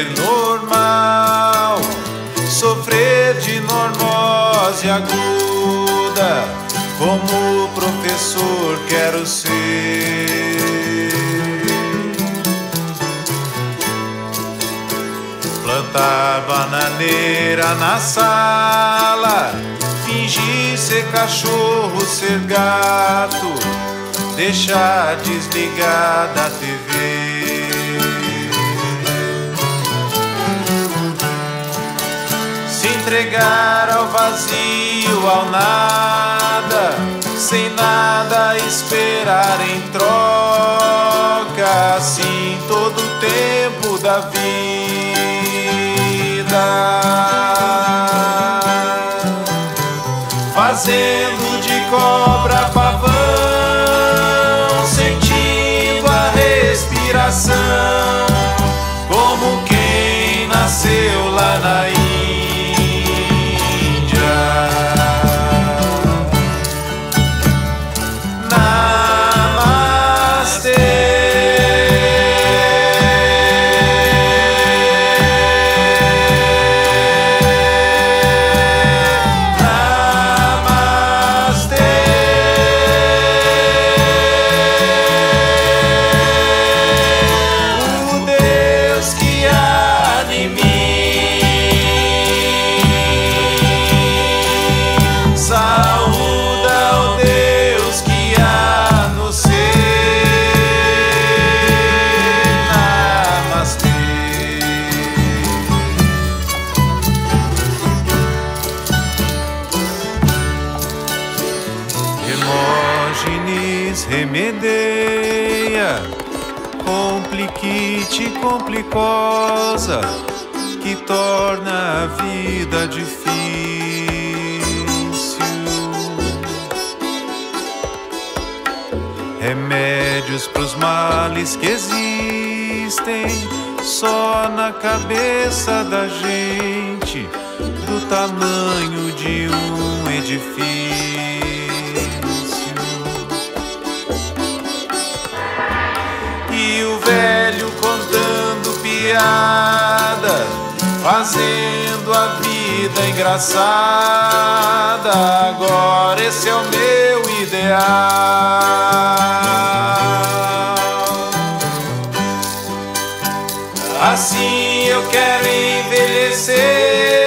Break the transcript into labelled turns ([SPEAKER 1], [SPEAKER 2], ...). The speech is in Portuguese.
[SPEAKER 1] ser normal, sofrer de normose aguda, como professor quero ser. Plantar bananeira na sala, fingir ser cachorro, ser gato, deixar desligada a TV. Entregar ao vazio, ao nada, sem nada esperar em troca, assim todo o tempo da vida. Fazendo de cobra pavão, sentindo a respiração, como quem nasceu lá na ilha. Remedeia compliquite complicosa que torna a vida difícil. Remédios pros males que existem só na cabeça da gente, do tamanho de um edifício. Fazendo a vida engraçada. Agora esse é o meu ideal. Assim eu quero envelhecer